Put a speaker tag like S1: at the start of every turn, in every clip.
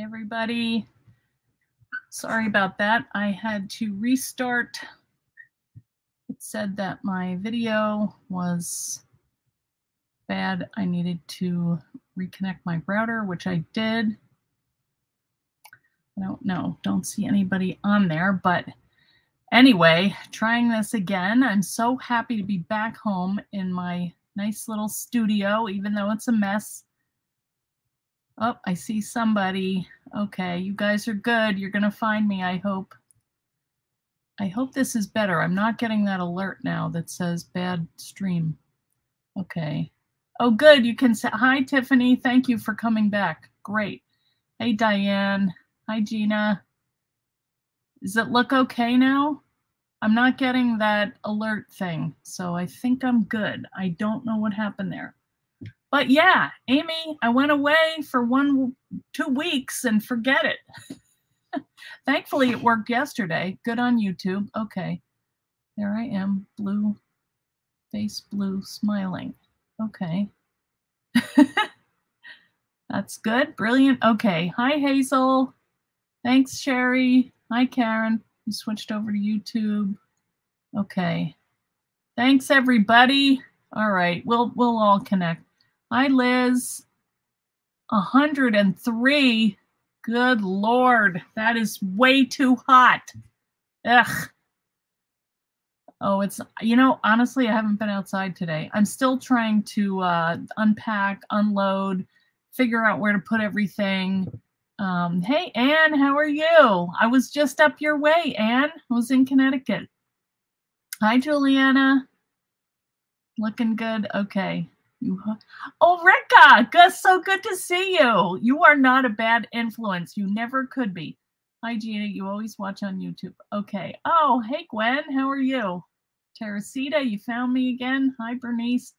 S1: Everybody. Sorry about that. I had to restart. It said that my video was bad. I needed to reconnect my router, which I did. I don't know. Don't see anybody on there, but anyway, trying this again. I'm so happy to be back home in my nice little studio, even though it's a mess. Oh, I see somebody. Okay, you guys are good. You're going to find me, I hope. I hope this is better. I'm not getting that alert now that says bad stream. Okay. Oh, good. You can say, hi, Tiffany. Thank you for coming back. Great. Hey, Diane. Hi, Gina. Does it look okay now? I'm not getting that alert thing, so I think I'm good. I don't know what happened there. But yeah, Amy, I went away for one, two weeks and forget it. Thankfully, it worked yesterday. Good on YouTube. Okay. There I am, blue, face blue, smiling. Okay. That's good. Brilliant. Okay. Hi, Hazel. Thanks, Sherry. Hi, Karen. You switched over to YouTube. Okay. Thanks, everybody. All right. We'll we'll all connect. Hi, Liz. 103. Good Lord. That is way too hot. Ugh. Oh, it's, you know, honestly, I haven't been outside today. I'm still trying to uh, unpack, unload, figure out where to put everything. Um, hey, Anne, how are you? I was just up your way, Anne. I was in Connecticut. Hi, Juliana. Looking good. Okay. You, oh, Rika, good, so good to see you. You are not a bad influence. You never could be. Hi, Gina. You always watch on YouTube. Okay. Oh, hey, Gwen. How are you? Teresita, you found me again. Hi, Bernice.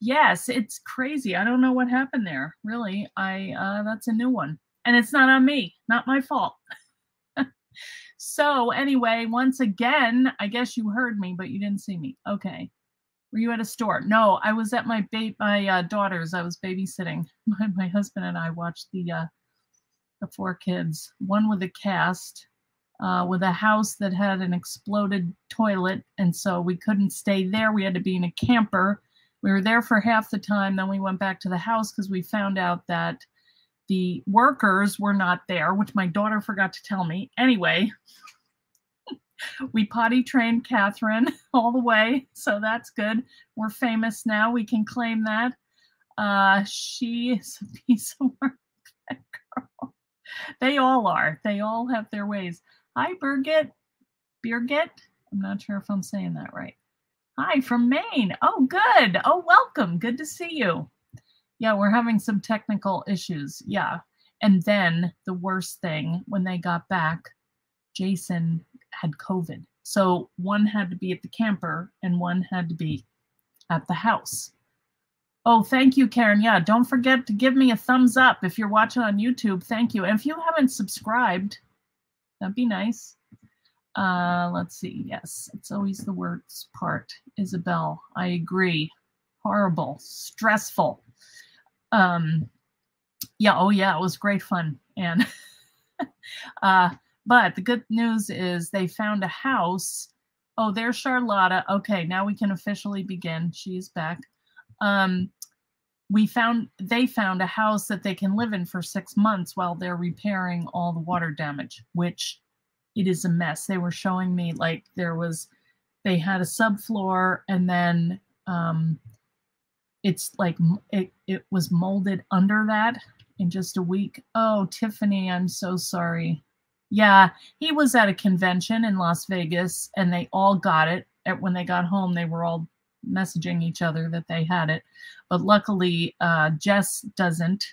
S1: Yes, it's crazy. I don't know what happened there. Really, I uh, that's a new one, and it's not on me. Not my fault. so anyway, once again, I guess you heard me, but you didn't see me. Okay. Were you at a store? No, I was at my ba- my uh, daughter's. I was babysitting. My, my husband and I watched the uh, the four kids. One with a cast, uh, with a house that had an exploded toilet, and so we couldn't stay there. We had to be in a camper. We were there for half the time. Then we went back to the house because we found out that the workers were not there, which my daughter forgot to tell me. Anyway, we potty trained Catherine all the way, so that's good. We're famous now. We can claim that. Uh, she is a piece of work. Girl. They all are. They all have their ways. Hi, Birgit. Birgit. I'm not sure if I'm saying that right. Hi from Maine. Oh, good. Oh, welcome. Good to see you. Yeah, we're having some technical issues. Yeah. And then the worst thing when they got back, Jason had COVID. So one had to be at the camper and one had to be at the house. Oh, thank you, Karen. Yeah, don't forget to give me a thumbs up if you're watching on YouTube. Thank you. And if you haven't subscribed, that'd be nice. Uh, let's see. Yes, it's always the worst part. Isabel, I agree. Horrible, stressful. Um, yeah, oh yeah, it was great fun. And uh, but the good news is they found a house. Oh, there's Charlotta. Okay, now we can officially begin. She's back. Um, we found they found a house that they can live in for six months while they're repairing all the water damage, which it is a mess. They were showing me like there was they had a subfloor and then um, it's like it, it was molded under that in just a week. Oh, Tiffany, I'm so sorry. Yeah, he was at a convention in Las Vegas and they all got it. When they got home, they were all messaging each other that they had it. But luckily, uh, Jess doesn't,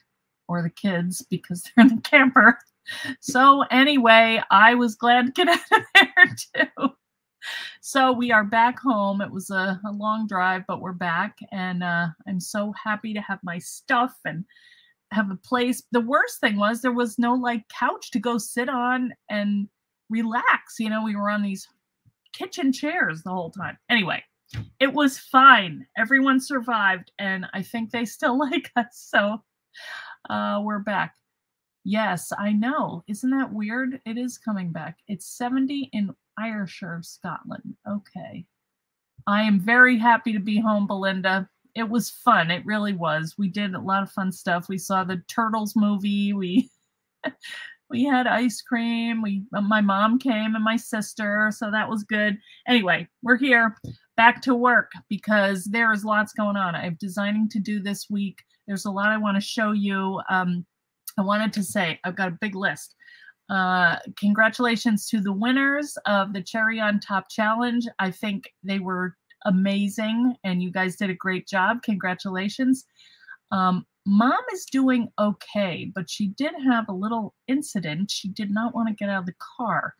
S1: or the kids, because they're in the camper. So, anyway, I was glad to get out of there too. So, we are back home. It was a, a long drive, but we're back. And uh, I'm so happy to have my stuff and have a place. The worst thing was there was no like couch to go sit on and relax. You know, we were on these kitchen chairs the whole time. Anyway, it was fine. Everyone survived, and I think they still like us. So uh, we're back. Yes, I know. Isn't that weird? It is coming back. It's 70 in Ayrshire, Scotland. Okay. I am very happy to be home, Belinda. It was fun. It really was. We did a lot of fun stuff. We saw the Turtles movie. We we had ice cream. We my mom came and my sister, so that was good. Anyway, we're here back to work because there is lots going on. I'm designing to do this week. There's a lot I want to show you. Um, I wanted to say I've got a big list. Uh, congratulations to the winners of the Cherry on Top Challenge. I think they were amazing and you guys did a great job. Congratulations. Um, Mom is doing okay, but she did have a little incident. She did not want to get out of the car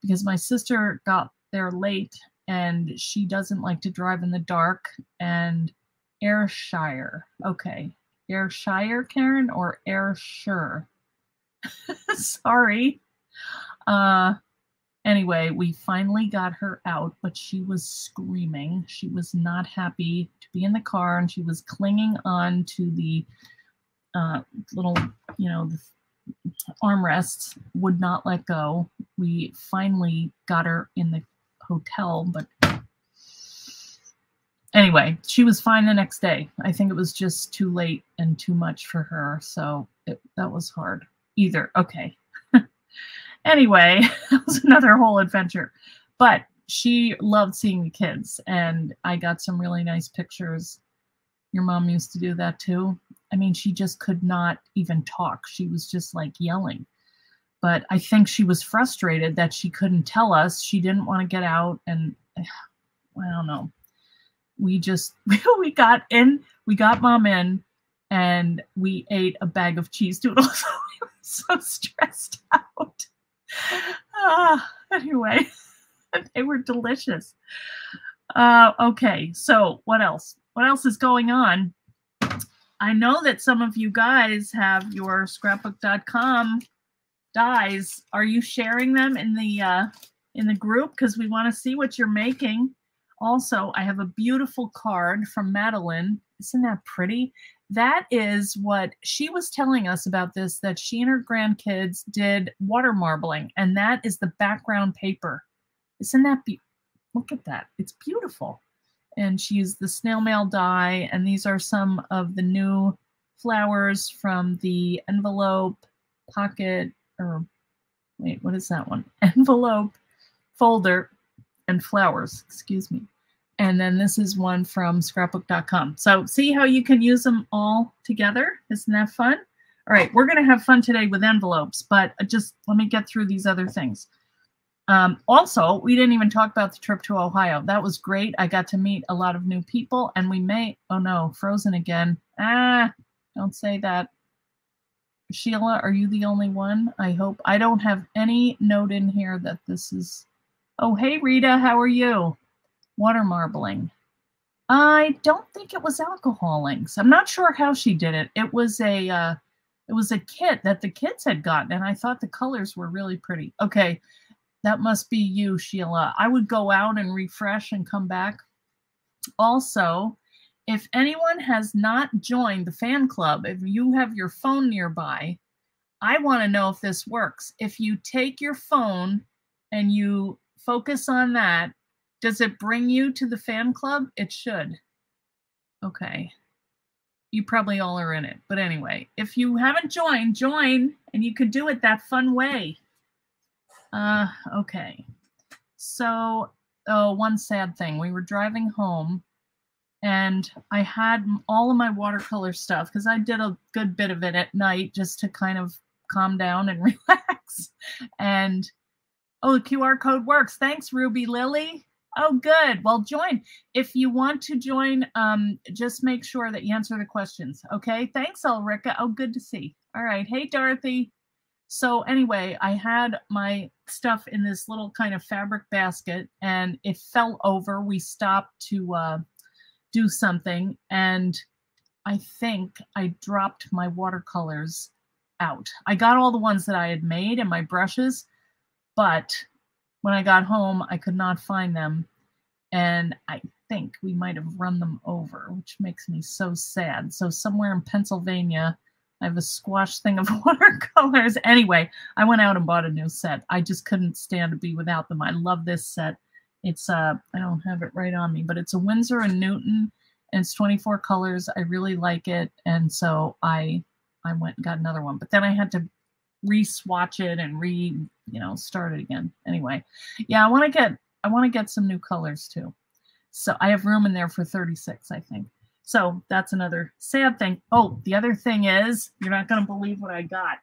S1: because my sister got there late and she doesn't like to drive in the dark. And Ayrshire, okay, Ayrshire, Karen, or Ayrshire? Sorry. Uh, anyway, we finally got her out, but she was screaming. She was not happy to be in the car, and she was clinging on to the uh, little, you know, the armrests, would not let go. We finally got her in the hotel, but anyway, she was fine the next day. I think it was just too late and too much for her. So it, that was hard. Either. Okay. Anyway, that was another whole adventure. But she loved seeing the kids, and I got some really nice pictures. Your mom used to do that too. I mean, she just could not even talk. She was just like yelling. But I think she was frustrated that she couldn't tell us. She didn't want to get out. And I don't know we just we got in, we got mom in, and we ate a bag of cheese doodles. we were so stressed out. Ah, anyway, they were delicious. Uh, okay, so what else? What else is going on? I know that some of you guys have your scrapbook.com dies. Are you sharing them in the uh, in the group because we want to see what you're making? Also, I have a beautiful card from Madeline. Isn't that pretty? That is what she was telling us about this that she and her grandkids did water marbling, and that is the background paper. Isn't that be look at that? It's beautiful. And she used the snail mail die, and these are some of the new flowers from the envelope pocket or wait, what is that one? Envelope folder and flowers, excuse me. And then this is one from scrapbook.com. So see how you can use them all together? Isn't that fun? All right, we're going to have fun today with envelopes, but just let me get through these other things. Um, also, we didn't even talk about the trip to Ohio. That was great. I got to meet a lot of new people, and we may, oh no, frozen again. Ah, don't say that. Sheila, are you the only one? I hope. I don't have any note in here that this is Oh, hey, Rita, how are you? Water marbling. I don't think it was alcohol inks. I'm not sure how she did it. It was a uh, it was a kit that the kids had gotten, and I thought the colors were really pretty. Okay, that must be you, Sheila. I would go out and refresh and come back. Also, if anyone has not joined the fan club, if you have your phone nearby, I want to know if this works. If you take your phone and you focus on that. Does it bring you to the fan club? It should. Okay. You probably all are in it. But anyway, if you haven't joined, join and you can do it that fun way. Uh, okay. So, oh, one sad thing. We were driving home and I had all of my watercolor stuff because I did a good bit of it at night just to kind of calm down and relax. And Oh, the QR code works. Thanks, Ruby Lily. Oh, good. Well, join. If you want to join, um, just make sure that you answer the questions. Okay. Thanks, Ulrika. Oh, good to see. All right. Hey, Dorothy. So anyway, I had my stuff in this little kind of fabric basket and it fell over. We stopped to uh, do something and I think I dropped my watercolors out. I got all the ones that I had made and my brushes, but when I got home, I could not find them. And I think we might have run them over, which makes me so sad. So, somewhere in Pennsylvania, I have a squash thing of watercolors. Anyway, I went out and bought a new set. I just couldn't stand to be without them. I love this set. It's uh I don't have it right on me, but it's a Winsor and Newton and it's 24 colors. I really like it. And so I I went and got another one. But then I had to re-swatch it and re, you know, start it again. Anyway, yeah, I want to get I want to get some new colors too. So I have room in there for 36, I think. So that's another sad thing. Oh, the other thing is, you're not going to believe what I got.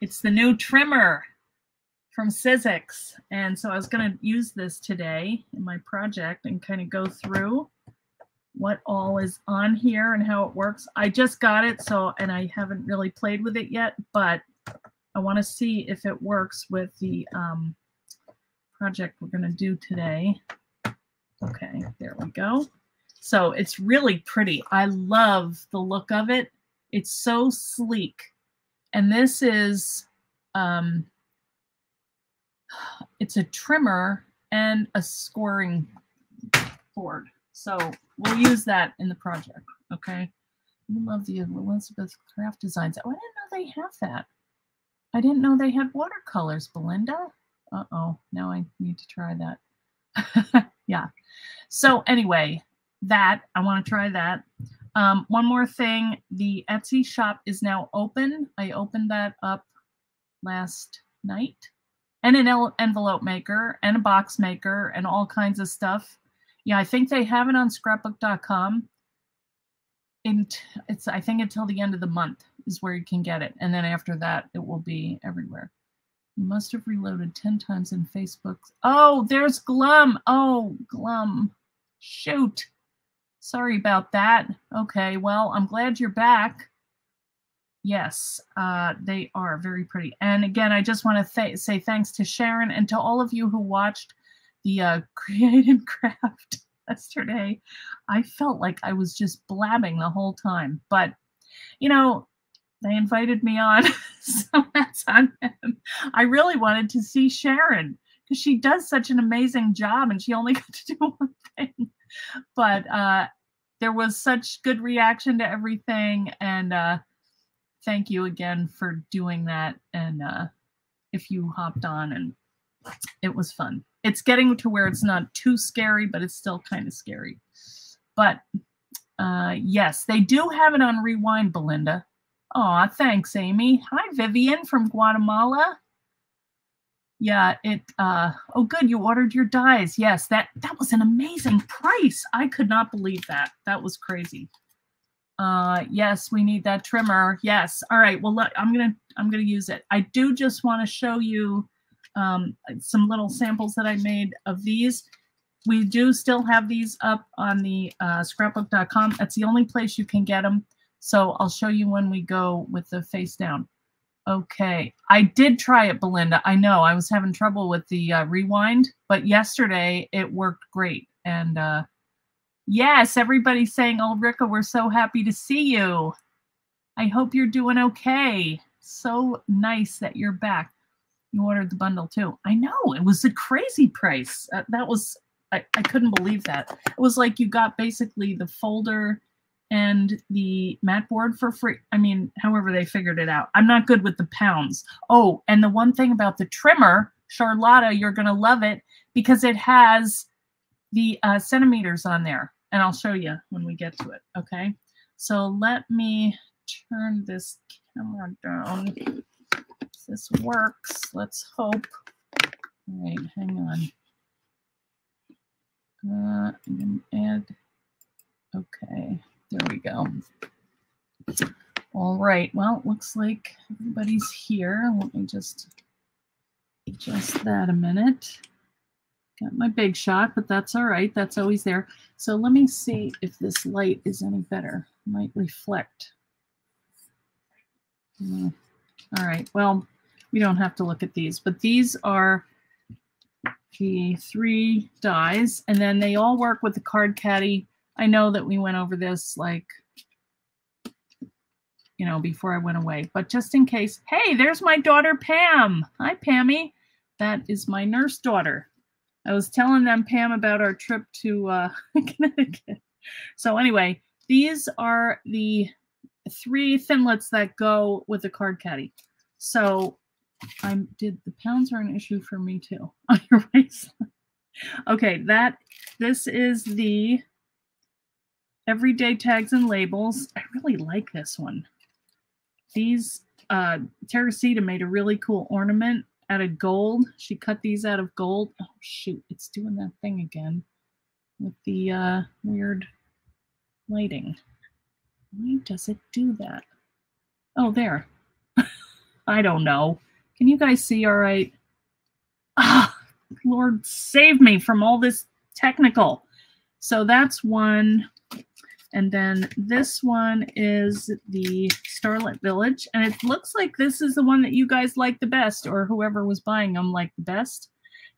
S1: It's the new trimmer from Sizzix. And so I was going to use this today in my project and kind of go through what all is on here and how it works. I just got it, so, and I haven't really played with it yet, but I want to see if it works with the um, project we're going to do today. Okay, there we go. So it's really pretty. I love the look of it. It's so sleek. And this is um, it's a trimmer and a scoring board. So we'll use that in the project. Okay. We love the Elizabeth Craft Designs. Oh, I didn't know they have that. I didn't know they had watercolors, Belinda. Uh-oh, now I need to try that. yeah. So anyway, that, I want to try that. Um, one more thing, the Etsy shop is now open. I opened that up last night and an envelope maker and a box maker and all kinds of stuff. Yeah, I think they have it on scrapbook.com. And it's I think until the end of the month is where you can get it. And then after that, it will be everywhere. You must have reloaded 10 times in Facebook. Oh, there's Glum. Oh, Glum. Shoot. Sorry about that. Okay, well, I'm glad you're back. Yes, uh, they are very pretty. And again, I just want to th say thanks to Sharon and to all of you who watched the uh, Create Craft yesterday. I felt like I was just blabbing the whole time. But, you know, they invited me on, so that's on them. I really wanted to see Sharon because she does such an amazing job and she only got to do one thing. But uh, there was such good reaction to everything. And, uh, thank you again for doing that. And uh, if you hopped on and it was fun. It's getting to where it's not too scary, but it's still kind of scary. But uh, yes, they do have it on Rewind, Belinda. Aw, thanks, Amy. Hi, Vivian from Guatemala. Yeah, it, uh, oh, good, you ordered your dies. Yes, that, that was an amazing price. I could not believe that. That was crazy. Uh, yes, we need that trimmer. Yes. All right. Well, look, I'm gonna I'm gonna use it. I do just want to show you um, some little samples that I made of these. We do still have these up on the uh, scrapbook.com. That's the only place you can get them. So I'll show you when we go with the face down. Okay, I did try it, Belinda. I know I was having trouble with the uh, rewind, but yesterday it worked great. And uh, Yes, everybody's saying, Oh, Ricka, we're so happy to see you. I hope you're doing okay. So nice that you're back. You ordered the bundle too. I know, it was a crazy price. Uh, that was, I, I couldn't believe that. It was like you got basically the folder and the mat board for free. I mean, however they figured it out. I'm not good with the pounds. Oh, and the one thing about the trimmer, Charlotta, you're going to love it because it has the uh, centimeters on there, and I'll show you when we get to it, okay? So let me turn this camera down. This works, let's hope. All right, hang on. Uh, I'm add, okay, there we go. All right, well, looks like everybody's here. Let me just adjust that a minute. Got my big shot, but that's all right. That's always there. So let me see if this light is any better. Might reflect. Mm. All right. Well, we don't have to look at these, but these are the three dies, and then they all work with the card caddy. I know that we went over this like, you know, before I went away, but just in case. Hey, there's my daughter Pam. Hi, Pammy. That is my nurse daughter. I was telling them, Pam, about our trip to uh, Connecticut. So anyway, These are the three Thinlits that go with the card caddy. So I did the pounds are an issue for me too on your waistline. Okay, that this is the everyday tags and labels. I really like this one. These uh Teresita made a really cool ornament out of gold. She cut these out of gold. Oh shoot, it's doing that thing again with the uh weird lighting. Why does it do that? Oh, there. I don't know. Can you guys see all right? Ah, Lord, save me from all this technical. So that's one. And then this one is the Starlit Village. And it looks like this is the one that you guys like the best, or whoever was buying them like the best.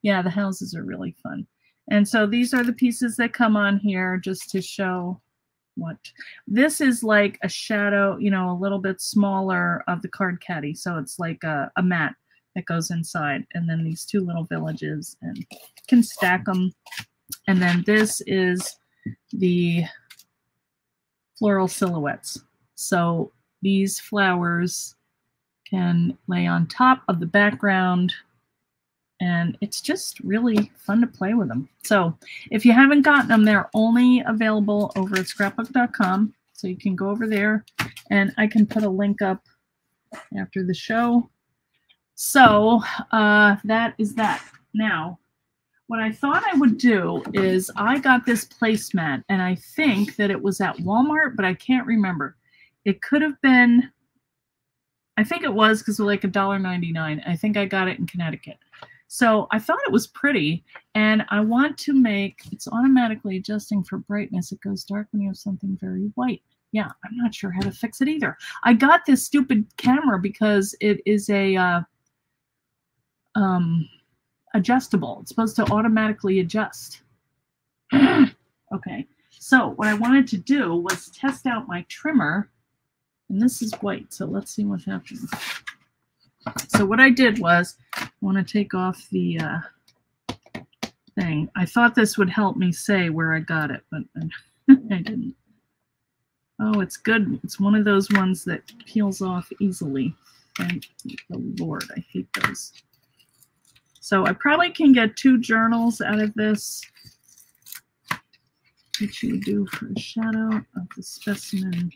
S1: Yeah, the houses are really fun. And so these are the pieces that come on here just to show what this is like a shadow you know a little bit smaller of the card caddy. So it's like a, a mat that goes inside and then these two little villages and can stack them and then this is the floral silhouettes. So these flowers can lay on top of the background and it's just really fun to play with them. So if you haven't gotten them, they're only available over at scrapbook.com. So you can go over there and I can put a link up after the show. So uh, that is that. Now, what I thought I would do is I got this placemat and I think that it was at Walmart, but I can't remember. It could have been, I think it was because it was like a dollar ninety nine. I think I got it in Connecticut. So I thought it was pretty and I want to make, it's automatically adjusting for brightness. It goes dark when you have something very white. Yeah, I'm not sure how to fix it either. I got this stupid camera because it is a uh, um, adjustable. It's supposed to automatically adjust. okay, so what I wanted to do was test out my trimmer. And this is white, so let's see what happens. So what I did was, I want to take off the uh, thing. I thought this would help me say where I got it, but I didn't. Oh, it's good. It's one of those ones that peels off easily. Thank the Lord. I hate those. So I probably can get two journals out of this. What you do for a shadow of the specimen.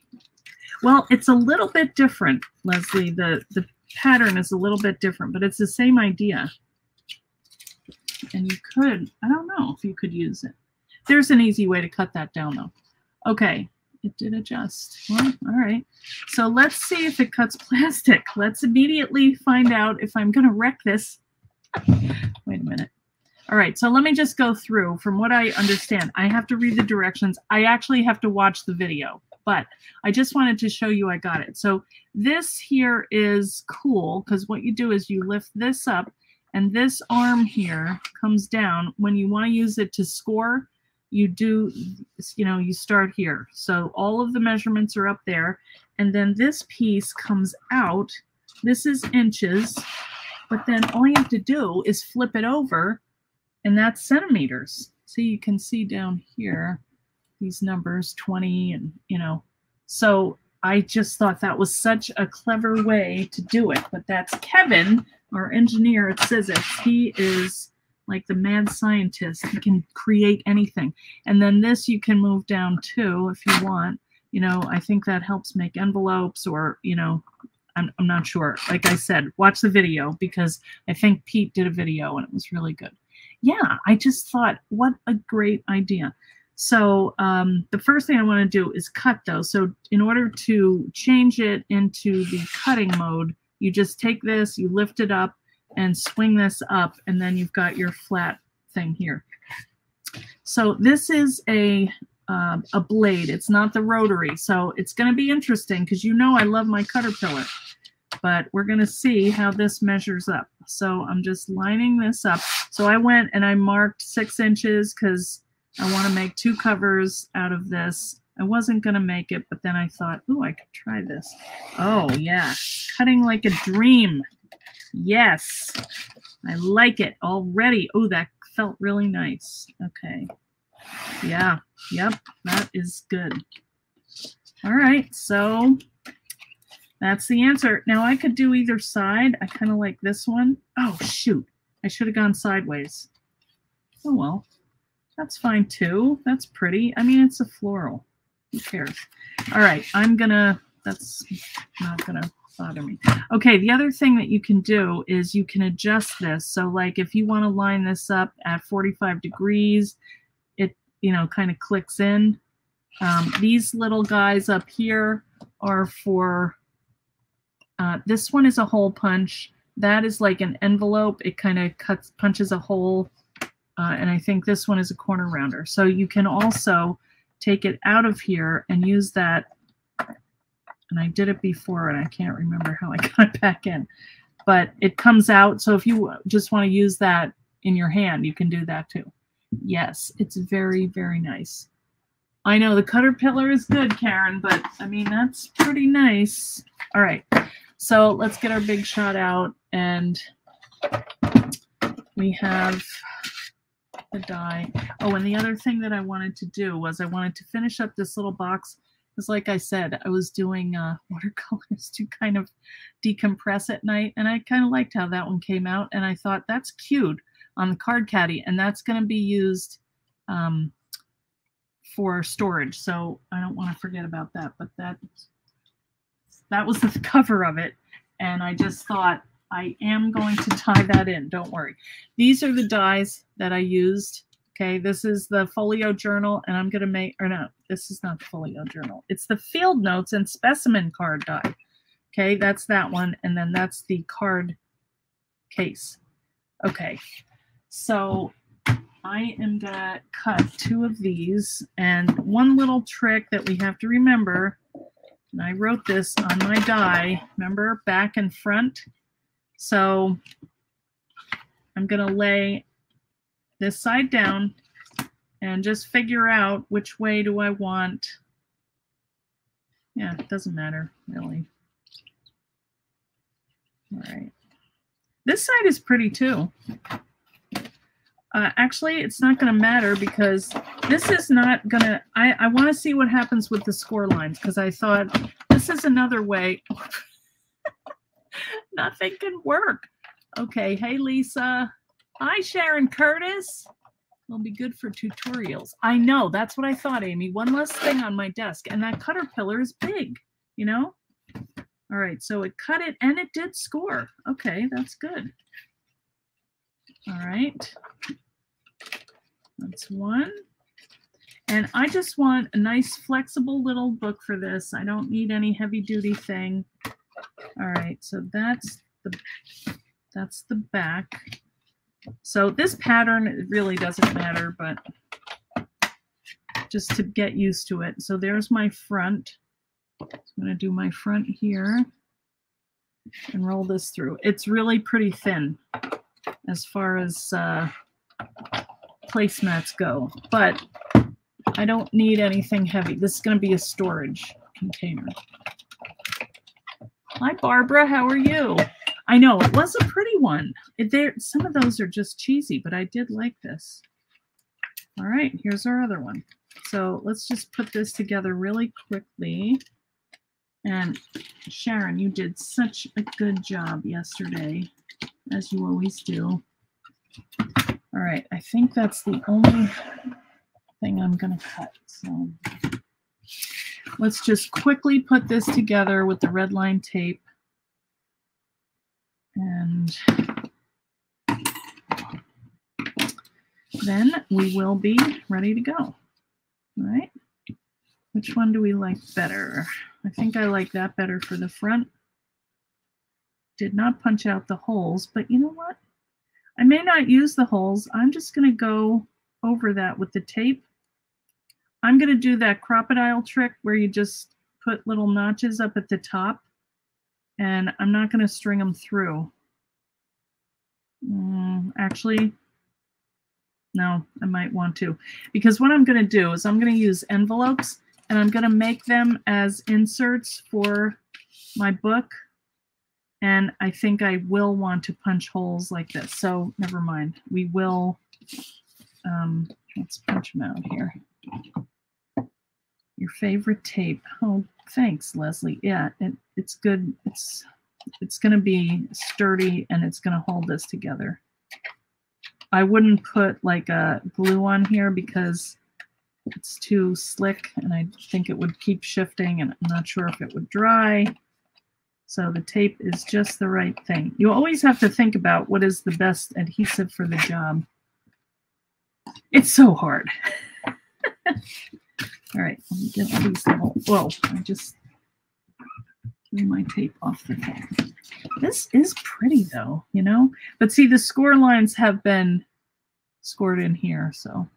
S1: Well, it's a little bit different, Leslie. The the pattern is a little bit different, but it's the same idea. And you could, I don't know if you could use it. There's an easy way to cut that down though. Okay, it did adjust. Well, all right. So let's see if it cuts plastic. Let's immediately find out if I'm gonna wreck this. Wait a minute. All right, so let me just go through. From what I understand, I have to read the directions. I actually have to watch the video but I just wanted to show you I got it. So this here is cool because what you do is you lift this up and this arm here comes down. When you want to use it to score, you do, you know, you start here. So all of the measurements are up there. And then this piece comes out. This is inches. But then all you have to do is flip it over and that's centimeters. So you can see down here these numbers 20 and you know. So i just thought that was such a clever way to do it but that's kevin our engineer at Sizzix. he is like the mad scientist. He can create anything. And then this you can move down too if you want. You know i think that helps make envelopes or you know I'm, I'm not sure. Like i said watch the video because i think pete did a video and it was really good. Yeah i just thought what a great idea so um, the first thing I want to do is cut those. So in order to change it into the cutting mode, you just take this, you lift it up and swing this up, and then you've got your flat thing here. So this is a uh, a blade. It's not the rotary. So it's going to be interesting because you know I love my Cutterpillar. But we're going to see how this measures up. So I'm just lining this up. So I went and I marked six inches because I want to make two covers out of this. I wasn't going to make it, but then I thought, oh, I could try this. Oh, yeah. Cutting like a dream. Yes. I like it already. Oh, that felt really nice. Okay. Yeah. Yep. That is good. All right, so that's the answer. Now I could do either side. I kind of like this one. Oh, shoot. I should have gone sideways. Oh, well. That's fine, too. That's pretty. I mean, it's a floral. Who cares? All right, I'm to, that's not to bother me. Okay, the other thing that you can do is you can adjust this. So, like, if you want to line this up at 45 degrees, it, you know, kind of clicks in. Um, these little guys up here are for uh, this one is a hole punch. That is like an envelope. It kind of cuts, punches a hole. Uh, and I think this one is a corner rounder. So you can also take it out of here and use that. And I did it before and I can't remember how I got it back in. But it comes out. So if you just want to use that in your hand, you can do that too. Yes, it's very, very nice. I know the Cutterpillar is good, Karen, but I mean, that's pretty nice. All right. So let's get our big shot out and we have the die. Oh, and the other thing that I wanted to do was I wanted to finish up this little box because like I said, I was doing uh, watercolors to kind of decompress at night and I kind of liked how that one came out and I thought that's cute on the card caddy and that's going to be used um, for storage. So I don't want to forget about that, but that that was the cover of it. And I just thought, I am going to tie that in. Don't worry. These are the dies that I used. Okay, this is the folio journal, and I'm going to make, or no, this is not the folio journal. It's the field notes and specimen card die. Okay, that's that one. And then that's the card case. Okay, so I am going to cut two of these. And one little trick that we have to remember and I wrote this on my die, remember, back and front. So I'm going to lay this side down and just figure out which way do I want. Yeah, it doesn't matter, really. All right. This side is pretty too. Uh, actually, it's not going to matter because this is not going to, I, I want to see what happens with the score lines because I thought this is another way. Nothing can work. Okay. Hey, Lisa. Hi, Sharon Curtis. Will be good for tutorials. I know. That's what I thought, Amy. One less thing on my desk. And that cutter pillar is big, you know? All right. So it cut it and it did score. Okay. That's good. All right. That's one. And I just want a nice flexible little book for this. I don't need any heavy duty thing. All right, so that's the that's the back. So this pattern really doesn't matter, but just to get used to it. So there's my front. I'm going to do my front here and roll this through. It's really pretty thin as far as uh, placemats go, but I don't need anything heavy. This is going to be a storage container. Hi, Barbara. How are you? I know it was a pretty one. It, there, some of those are just cheesy, but I did like this. All right, here's our other one. So let's just put this together really quickly. And Sharon, you did such a good job yesterday, as you always do. All right, I think that's the only thing I'm going to cut. So let's just quickly put this together with the red line tape. And then we will be ready to go. All right. Which one do we like better? I think I like that better for the front. Did not punch out the holes, but you know what? I may not use the holes. I'm just going to go over that with the tape. I'm going to do that crocodile trick where you just put little notches up at the top and I'm not going to string them through. Mm, actually, no, I might want to because what I'm going to do is I'm going to use envelopes and I'm going to make them as inserts for my book and I think I will want to punch holes like this. So never mind. We will, um, let's punch them out here. Your favorite tape. Oh, thanks, Leslie. Yeah, it, it's good. It's it's going to be sturdy and it's going to hold this together. I wouldn't put like a glue on here because it's too slick and I think it would keep shifting and I'm not sure if it would dry. So the tape is just the right thing. You always have to think about what is the best adhesive for the job. It's so hard. All right, let me get these little, whoa, I just threw my tape off the thing. This is pretty though, you know? But see, the score lines have been scored in here, so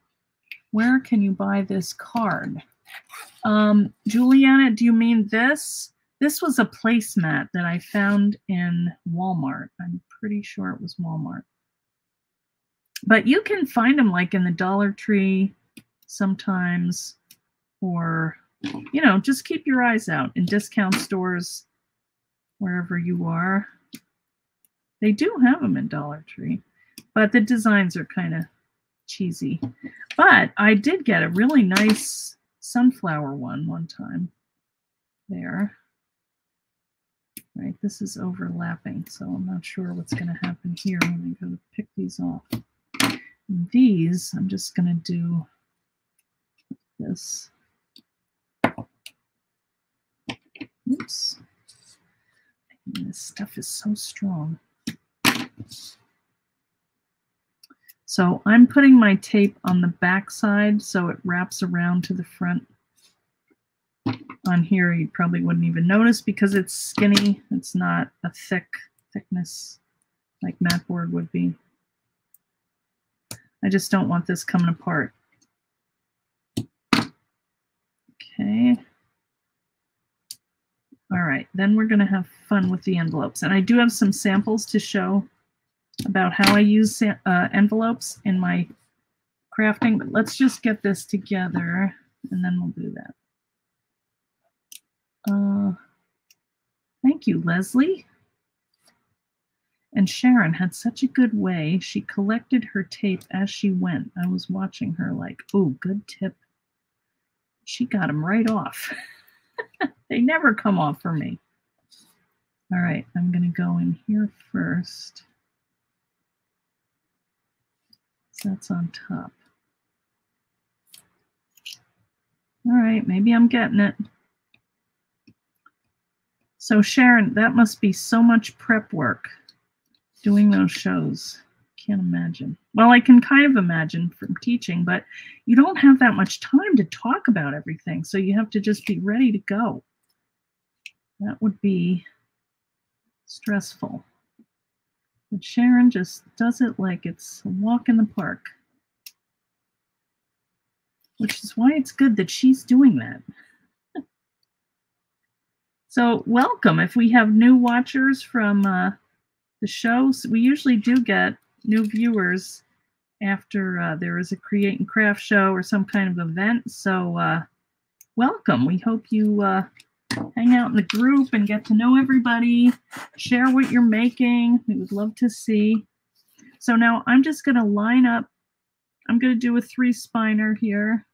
S1: where can you buy this card? Um, Juliana, do you mean this? This was a placemat that I found in Walmart. I'm pretty sure it was Walmart. But you can find them like in the Dollar Tree sometimes, or, you know, just keep your eyes out in discount stores wherever you are. They do have them in Dollar Tree, but the designs are kind of cheesy. But I did get a really nice sunflower one one time there. Right, this is overlapping, so I'm not sure what's going to happen here when I go to pick these off. And these, I'm just going to do this. Oops. this stuff is so strong. So I'm putting my tape on the back side so it wraps around to the front. On here, you probably wouldn't even notice because it's skinny. It's not a thick thickness like mat board would be. I just don't want this coming apart. Okay. All right, then we're going to have fun with the envelopes. And I do have some samples to show about how I use uh, envelopes in my crafting, but let's just get this together and then we'll do that. Uh, thank you, Leslie. And Sharon had such a good way. She collected her tape as she went. I was watching her like, oh, good tip. She got them right off. they never come off for me. All right, I'm going to go in here first. that's on top. All right, maybe I'm getting it. So Sharon, that must be so much prep work doing those shows. Can't imagine. Well, I can kind of imagine from teaching, but you don't have that much time to talk about everything. So you have to just be ready to go. That would be stressful. But Sharon just does it like it's a walk in the park. Which is why it's good that she's doing that. so welcome. If we have new watchers from uh, the shows, we usually do get new viewers after uh, there is a create and craft show or some kind of event. So uh, welcome. We hope you uh, hang out in the group and get to know everybody, share what you're making. We would love to see. So now I'm just going to line up. I'm going to do a three spiner here.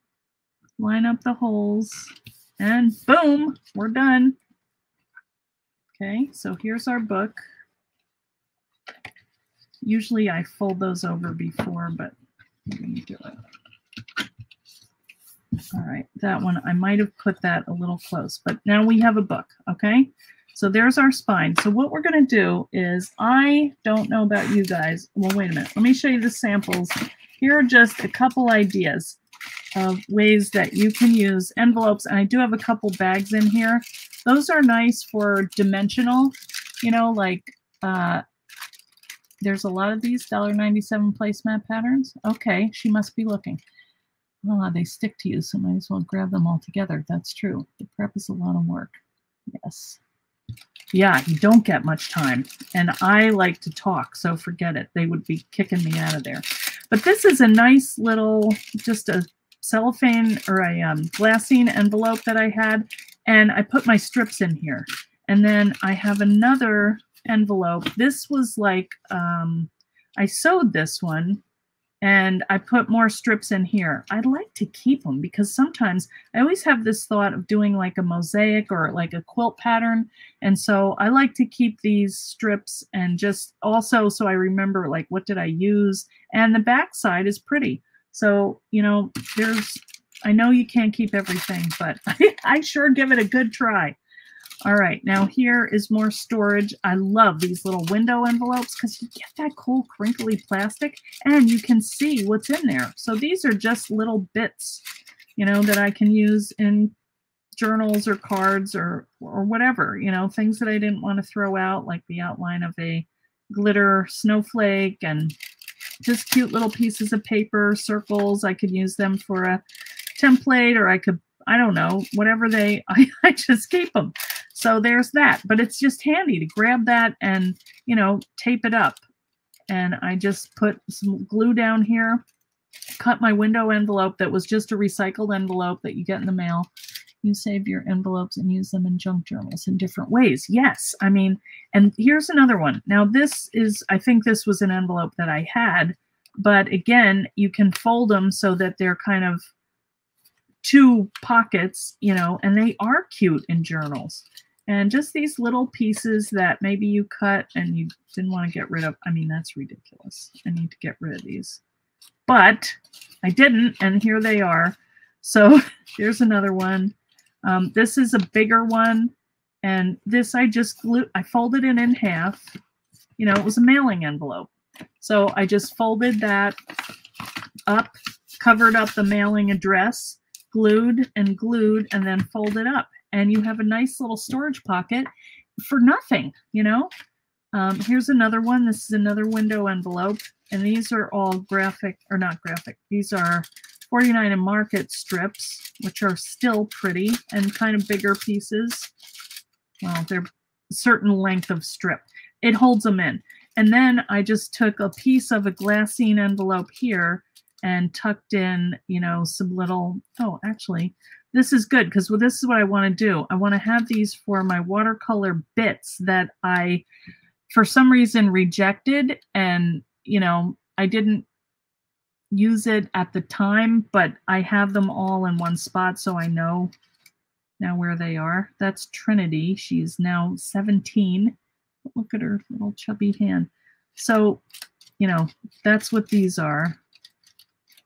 S1: Line up the holes and boom, we're done. Okay, so here's our book. Usually I fold those over before, but going to do it. All right, that one, I might have put that a little close, but now we have a book, okay? So there's our spine. So what we're going to do is, I don't know about you guys. Well, wait a minute. Let me show you the samples. Here are just a couple ideas of ways that you can use envelopes. And I do have a couple bags in here. Those are nice for dimensional, you know, like uh, there's a lot of these $1.97 placemat patterns. Okay, she must be looking. Ah, they stick to you, so might as well grab them all together. That's true. The prep is a lot of work. Yes. Yeah, you don't get much time. And I like to talk, so forget it. They would be kicking me out of there. But this is a nice little, just a cellophane or a um, glassine envelope that I had. And I put my strips in here. And then I have another envelope. This was like, um, I sewed this one and I put more strips in here. I'd like to keep them because sometimes I always have this thought of doing like a mosaic or like a quilt pattern. And so I like to keep these strips and just also so I remember like what did I use? And the back side is pretty. So, you know, there's, I know you can't keep everything, but I, I sure give it a good try. All right, now here is more storage. I love these little window envelopes because you get that cool crinkly plastic and you can see what's in there. So these are just little bits, you know, that I can use in journals or cards or or whatever, you know, things that I didn't want to throw out, like the outline of a glitter snowflake and just cute little pieces of paper, circles. I could use them for a template or I could, I don't know, whatever they, I, I just keep them. So there's that, but it's just handy to grab that and, you know, tape it up. And I just put some glue down here, cut my window envelope that was just a recycled envelope that you get in the mail. You save your envelopes and use them in junk journals in different ways. Yes, I mean, and here's another one. Now this is, I think this was an envelope that I had, but again, you can fold them so that they're kind of two pockets, you know, and they are cute in journals. And just these little pieces that maybe you cut and you didn't want to get rid of. I mean, that's ridiculous. I need to get rid of these. But I didn't, and here they are. So here's another one. Um, this is a bigger one. And this I just glued, I folded it in half. You know, it was a mailing envelope. So I just folded that up, covered up the mailing address, glued and glued, and then folded up and you have a nice little storage pocket for nothing, you know? Um, here's another one. This is another window envelope. And these are all graphic, or not graphic. These are 49 and market strips, which are still pretty and kind of bigger pieces. Well, they're certain length of strip. It holds them in. And then I just took a piece of a glassine envelope here and tucked in, you know, some little, oh, actually, this is good because well, this is what I want to do. I want to have these for my watercolor bits that I, for some reason, rejected. And, you know, I didn't use it at the time, but I have them all in one spot so I know now where they are. That's Trinity. She's now 17. Look at her little chubby hand. So, you know, that's what these are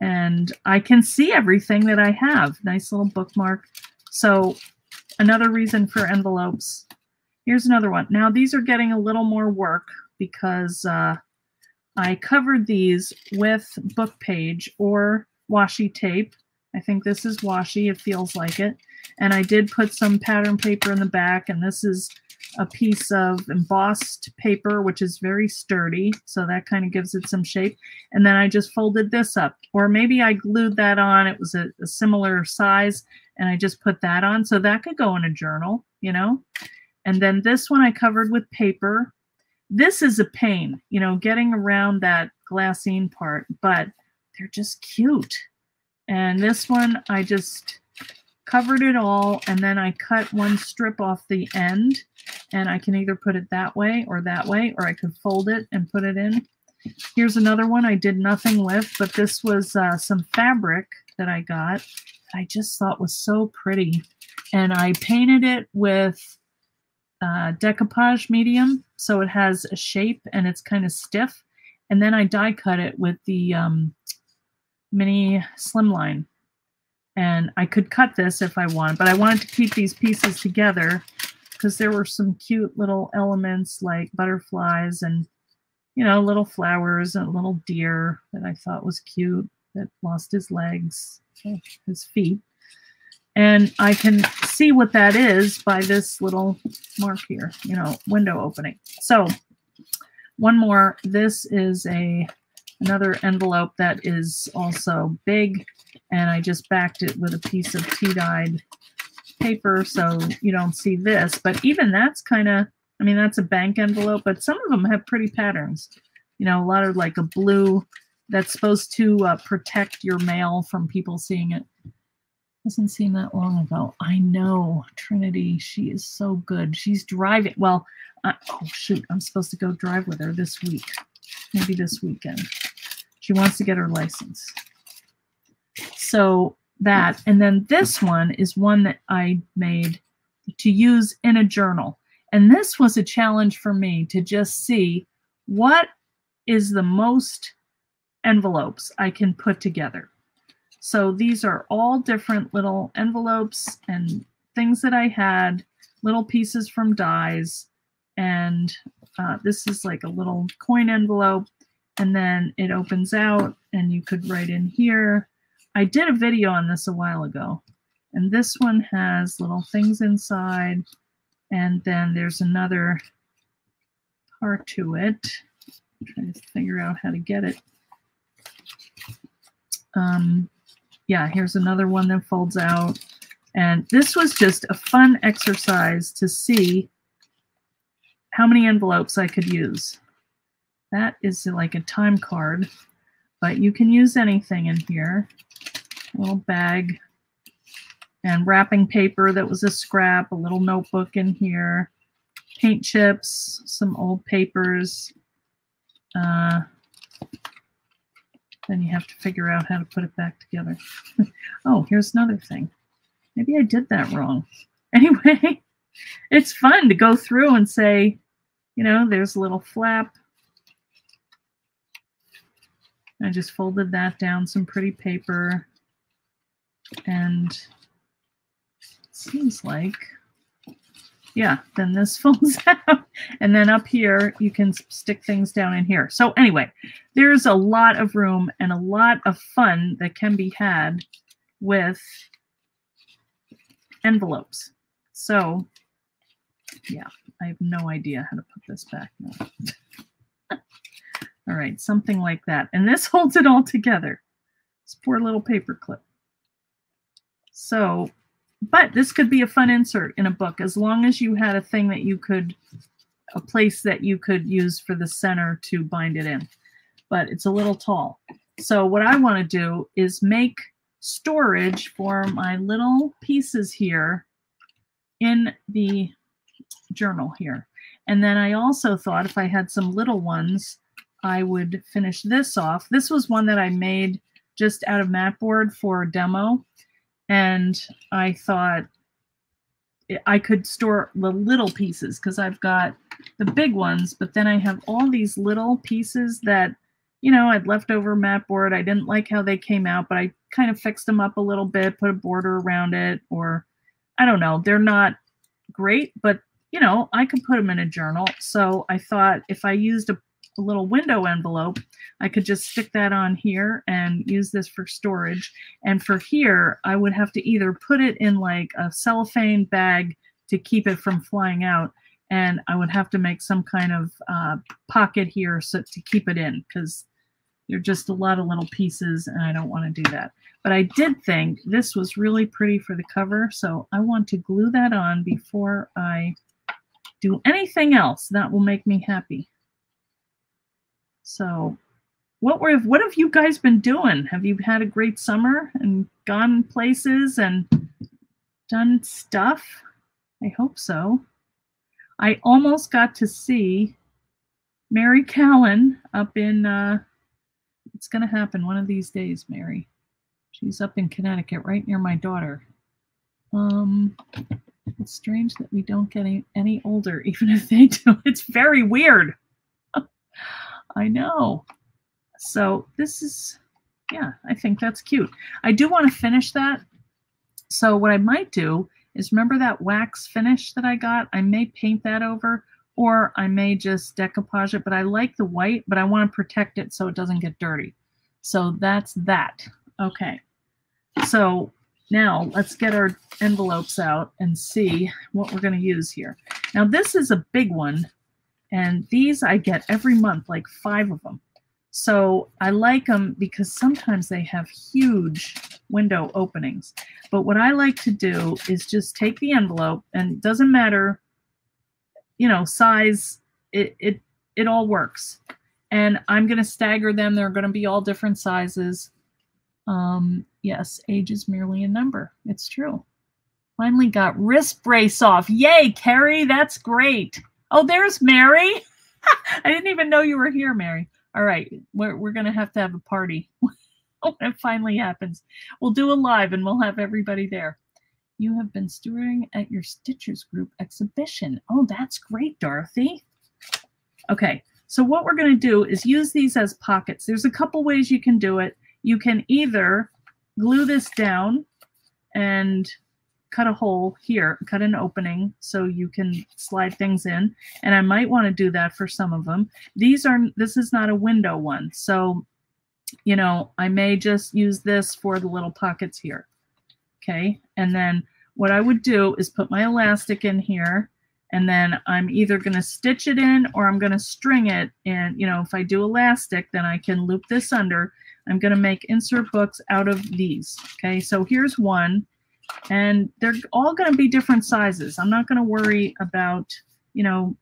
S1: and I can see everything that I have. Nice little bookmark. So another reason for envelopes. Here's another one. Now these are getting a little more work because uh, I covered these with book page or washi tape. I think this is washi. It feels like it. And I did put some pattern paper in the back, and this is a piece of embossed paper, which is very sturdy. So that kind of gives it some shape. And then I just folded this up. Or maybe I glued that on. It was a, a similar size and I just put that on. So that could go in a journal, you know. And then this one I covered with paper. This is a pain, you know, getting around that glassine part, but they're just cute. And this one I just covered it all and then I cut one strip off the end and I can either put it that way or that way or I could fold it and put it in. Here's another one I did nothing with, but this was uh, some fabric that I got I just thought was so pretty. And I painted it with uh, decoupage medium, so it has a shape and it's kind of stiff. And then I die cut it with the um, mini slimline and I could cut this if I want, but I wanted to keep these pieces together because there were some cute little elements like butterflies and, you know, little flowers and a little deer that I thought was cute that lost his legs, his feet. And I can see what that is by this little mark here, you know, window opening. So one more, this is a another envelope that is also big and I just backed it with a piece of tea-dyed paper so you don't see this. But even that's kind of, I mean, that's a bank envelope, but some of them have pretty patterns. You know, a lot of like a blue that's supposed to uh, protect your mail from people seeing it. Doesn't seem that long ago. I know Trinity. She is so good. She's driving. Well, uh, oh shoot, I'm supposed to go drive with her this week. Maybe this weekend. She wants to get her license. So that, and then this one is one that I made to use in a journal. And this was a challenge for me to just see what is the most envelopes I can put together. So these are all different little envelopes and things that I had, little pieces from dies. And uh, this is like a little coin envelope. And then it opens out and you could write in here. I did a video on this a while ago. And this one has little things inside. And then there's another part to it. I'm trying to figure out how to get it. Um, yeah, here's another one that folds out. And this was just a fun exercise to see how many envelopes I could use. That is like a time card, but you can use anything in here. Little bag and wrapping paper that was a scrap, a little notebook in here, paint chips, some old papers. Uh, then you have to figure out how to put it back together. oh, here's another thing. Maybe I did that wrong. Anyway, it's fun to go through and say, you know, there's a little flap. I just folded that down some pretty paper and seems like, yeah, then this folds out. And then up here, you can stick things down in here. So anyway, there's a lot of room and a lot of fun that can be had with envelopes. So yeah, I have no idea how to put this back now. all right, something like that. And this holds it all together. This poor little paper clip. So but this could be a fun insert in a book as long as you had a thing that you could, a place that you could use for the center to bind it in. But it's a little tall. So what I want to do is make storage for my little pieces here in the journal here. And then I also thought if I had some little ones, I would finish this off. This was one that I made just out of mat board for a demo. And I thought I could store the little pieces because I've got the big ones, but then I have all these little pieces that, you know, I'd left over mat board. I didn't like how they came out, but I kind of fixed them up a little bit, put a border around it, or I don't know. They're not great, but, you know, I could put them in a journal. So I thought if I used a a little window envelope, I could just stick that on here and use this for storage. And for here, I would have to either put it in like a cellophane bag to keep it from flying out, and I would have to make some kind of uh, pocket here so to keep it in because they're just a lot of little pieces and I don't want to do that. But I did think this was really pretty for the cover, so I want to glue that on before I do anything else that will make me happy. So, what were what have you guys been doing? Have you had a great summer and gone places and done stuff? I hope so. I almost got to see Mary Callan up in uh it's going to happen one of these days, Mary. She's up in Connecticut right near my daughter. Um it's strange that we don't get any, any older even if they do. It's very weird. I know. So this is, yeah, I think that's cute. I do want to finish that. So what I might do is remember that wax finish that I got? I may paint that over or I may just decoupage it, but I like the white, but I want to protect it so it doesn't get dirty. So that's that. Okay. So now let's get our envelopes out and see what we're going to use here. Now this is a big one and these I get every month, like five of them. So I like them because sometimes they have huge window openings. But what I like to do is just take the envelope and doesn't matter, you know, size, it, it, it all works. And I'm going to stagger them. They're going to be all different sizes. Um, yes, age is merely a number. It's true. Finally got wrist brace off. Yay, Carrie, that's great. Oh, there's Mary. I didn't even know you were here, Mary. All right, we're, we're to have to have a party when it finally happens. We'll do a live and we'll have everybody there. You have been stewarding at your Stitchers Group exhibition. Oh, that's great, Dorothy. Okay, so what we're to do is use these as pockets. There's a couple ways you can do it. You can either glue this down and cut a hole here, cut an opening so you can slide things in. And I might want to do that for some of them. These are, this is not a window one. So, you know, I may just use this for the little pockets here. Okay. And then what I would do is put my elastic in here and then I'm either going to stitch it in or I'm going to string it. And, you know, if I do elastic, then I can loop this under. I'm going to make insert books out of these. Okay, so here's one and they're all going to be different sizes. I'm not going to worry about, you know,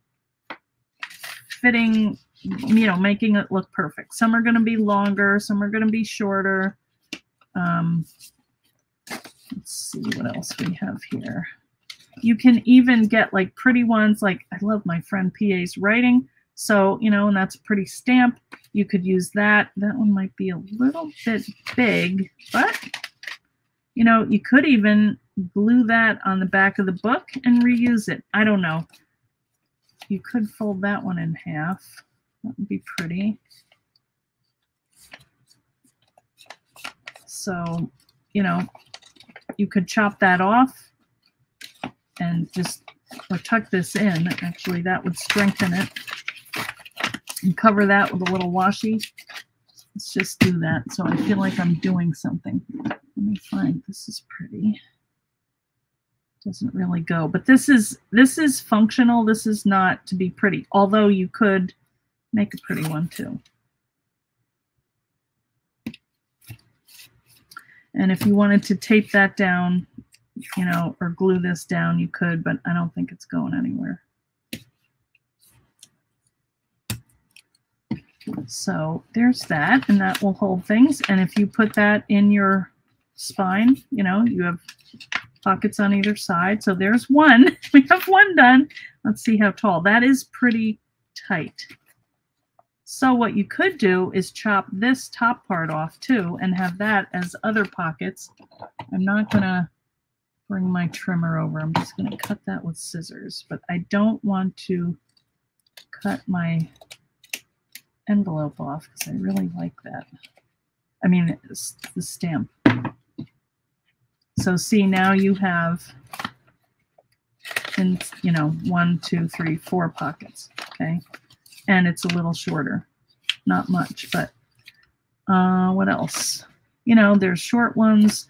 S1: fitting, you know, making it look perfect. Some are going to be longer, some are going to be shorter. Um, let's see what else we have here. You can even get like pretty ones, like I love my friend PA's writing. So, you know, and that's a pretty stamp. You could use that. That one might be a little bit big, but you know, you could even glue that on the back of the book and reuse it. I don't know. You could fold that one in half. That would be pretty. So, you know, you could chop that off and just, or tuck this in. Actually, that would strengthen it. And cover that with a little washi. Let's just do that so I feel like I'm doing something. Let me find, this is pretty. Doesn't really go, but this is, this is functional. This is not to be pretty, although you could make a pretty one too. And if you wanted to tape that down, you know, or glue this down, you could, but I don't think it's going anywhere. So there's that, and that will hold things. And if you put that in your spine. You know, you have pockets on either side. So there's one. we have one done. Let's see how tall. That is pretty tight. So what you could do is chop this top part off too and have that as other pockets. I'm not going to bring my trimmer over. I'm just going to cut that with scissors, but I don't want to cut my envelope off because I really like that. I mean, it's the stamp. So see, now you have, in, you know, one, two, three, four pockets, okay? And it's a little shorter, not much, but uh, what else? You know, there's short ones.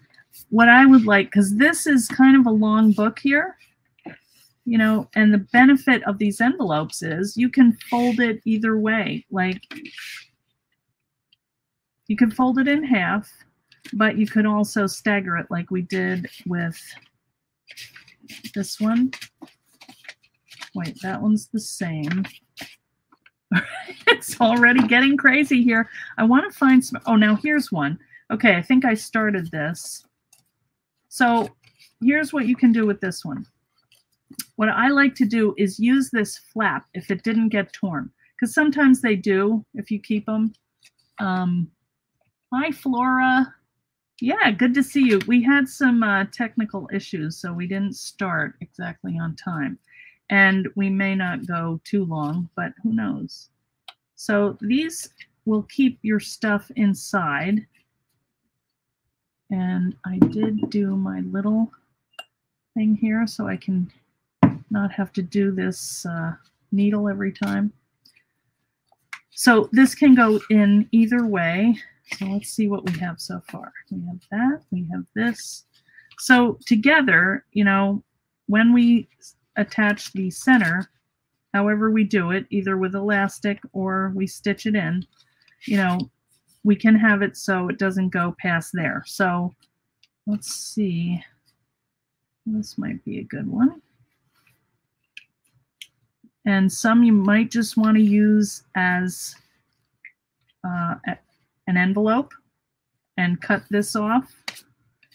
S1: What I would like, because this is kind of a long book here, you know, and the benefit of these envelopes is you can fold it either way. Like, you can fold it in half but you could also stagger it like we did with this one. Wait, that one's the same. it's already getting crazy here. I want to find some. Oh, now here's one. Okay, I think I started this. So here's what you can do with this one. What I like to do is use this flap if it didn't get torn, because sometimes they do if you keep them. Um, hi, Flora. Yeah, good to see you. We had some uh, technical issues, so we didn't start exactly on time. And we may not go too long, but who knows? So these will keep your stuff inside. And I did do my little thing here so I can not have to do this uh, needle every time. So this can go in either way. So let's see what we have so far. We have that, we have this. So together, you know, when we attach the center, however we do it, either with elastic or we stitch it in, you know, we can have it so it doesn't go past there. So let's see. This might be a good one. And some you might just want to use as uh, an envelope and cut this off,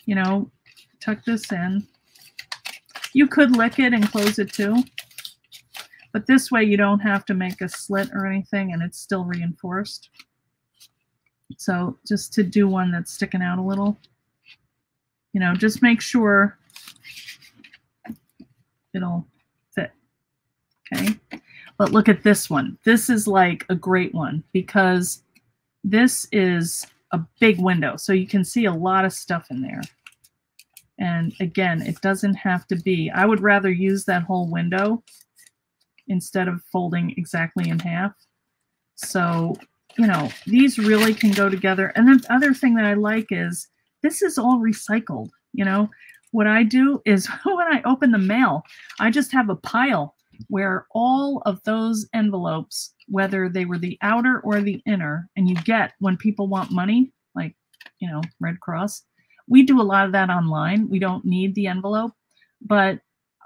S1: you know, tuck this in. You could lick it and close it too. But this way you don't have to make a slit or anything and it's still reinforced. So just to do one that's sticking out a little, you know, just make sure it'll. Okay. But look at this one. This is like a great one because this is a big window. So you can see a lot of stuff in there. And again, it doesn't have to be. I would rather use that whole window instead of folding exactly in half. So, you know, these really can go together. And the other thing that I like is this is all recycled. You know, what I do is when I open the mail, I just have a pile where all of those envelopes, whether they were the outer or the inner, and you get when people want money, like, you know, Red Cross, we do a lot of that online. We don't need the envelope, but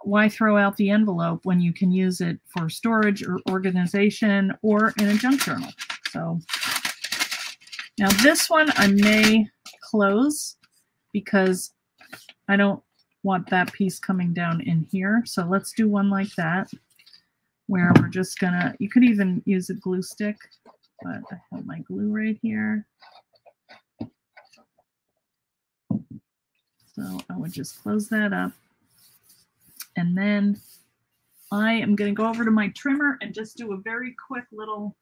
S1: why throw out the envelope when you can use it for storage or organization or in a junk journal? So now this one I may close because I don't want that piece coming down in here. So let's do one like that where we're just gonna, you could even use a glue stick, but I have my glue right here. So I would just close that up. And then I am to go over to my trimmer and just do a very quick little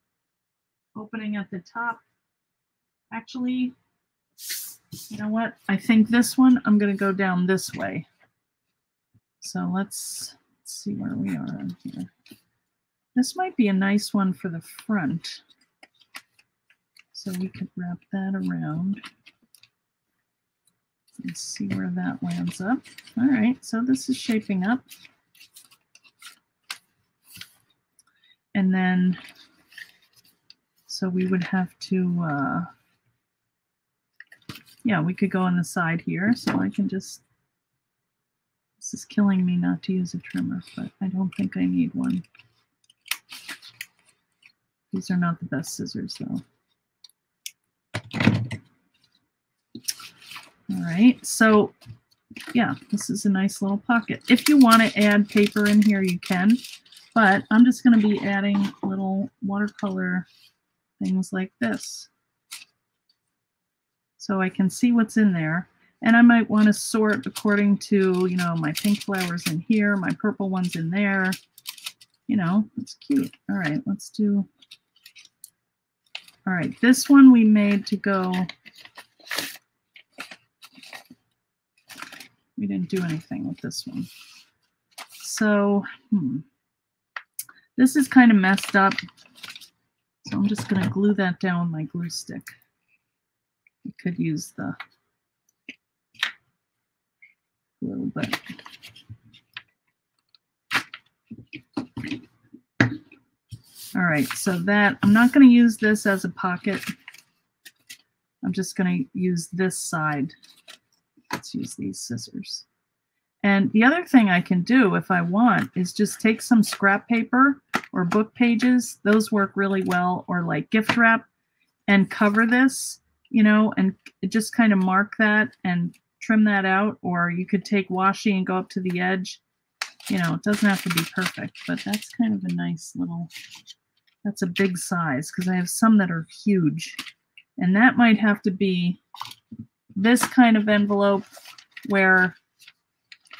S1: opening at the top. Actually, you know what? I think this one, I'm going to go down this way. So let's, let's see where we are on here. This might be a nice one for the front. So we could wrap that around. Let's see where that lands up. All right, so this is shaping up. And then, so we would have to, uh, yeah, we could go on the side here. So I can just, this is killing me not to use a trimmer, but I don't think I need one. These are not the best scissors though. All right, so yeah, this is a nice little pocket. If you want to add paper in here, you can, but I'm just going to be adding little watercolor things like this. So I can see what's in there. And I might want to sort according to, you know, my pink flowers in here, my purple ones in there. You know, it's cute. All right, let's do. All right, this one we made to go We didn't do anything with this one. So, hmm. This is kind of messed up. So I'm just going to glue that down with my glue stick. I could use the glue, but all right, so that I'm not going to use this as a pocket. I'm just going to use this side Let's use these scissors. And the other thing I can do if I want is just take some scrap paper or book pages. Those work really well. Or like gift wrap and cover this, you know, and just kind of mark that and trim that out. Or you could take washi and go up to the edge. You know, it doesn't have to be perfect, but that's kind of a nice little, that's a big size because I have some that are huge. And that might have to be this kind of envelope where,